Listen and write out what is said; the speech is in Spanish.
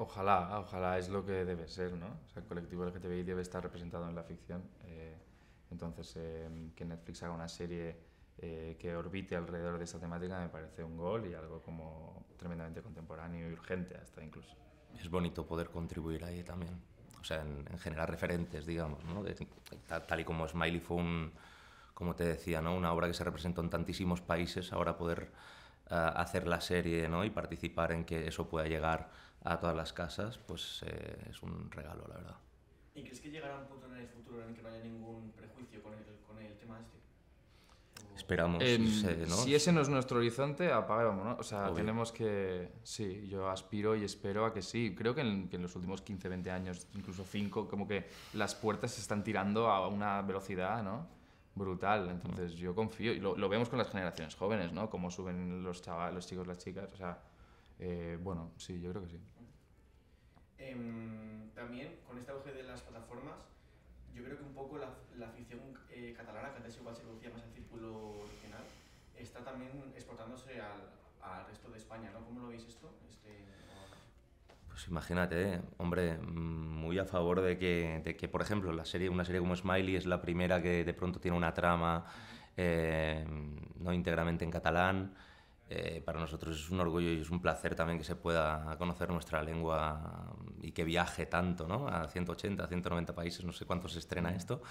Ojalá, ojalá es lo que debe ser, ¿no? O sea, el colectivo LGTBI debe estar representado en la ficción. eh, entonces, eh, que Netflix haga una serie eh, que orbite alrededor de esta temática me parece un gol y algo como tremendamente contemporáneo y urgente hasta incluso. Es bonito poder contribuir ahí también. O sea, en, en generar referentes, digamos, ¿no? De- ta- tal y como Smiley fue un, como te decía, ¿no? Una obra que se representó en tantísimos países, ahora poder hacer la serie, ¿no? Y participar en que eso pueda llegar a todas las casas, pues eh, es un regalo, la verdad. ¿Y crees que llegará un punto en el futuro en el que no haya ningún prejuicio con el, con el tema este? O- Esperamos, eh, ¿no? Si ese no es nuestro horizonte, apaga vámonos. O sea, Obvio. tenemos que... Sí, yo aspiro y espero a que sí. Creo que en, que en los últimos 15, 20 años, incluso 5, como que las puertas se están tirando a una velocidad, ¿no? Brutal. Entonces yo confío. Y lo, lo vemos con las generaciones jóvenes, ¿no? Cómo suben los, chava- los chicos, las chicas. O sea, eh, bueno, sí, yo creo que sí. Em, también con este auge de las plataformas, yo creo que un poco la, la ficción eh, catalana, que antes igual se reducía más al círculo regional, está también exportándose al, al resto de España, ¿no? ¿Cómo lo veis esto? Este, o- Pues imagínate, ¿eh? hombre, mm, muy a favor de que, de que, por ejemplo, la serie, una serie como Smiley es la primera que de pronto tiene una trama eh, no íntegramente en catalán. Eh, para nosotros es un orgullo y es un placer también que se pueda conocer nuestra lengua y que viaje tanto, ¿no? A 180, 190 países, no sé cuánto se estrena esto,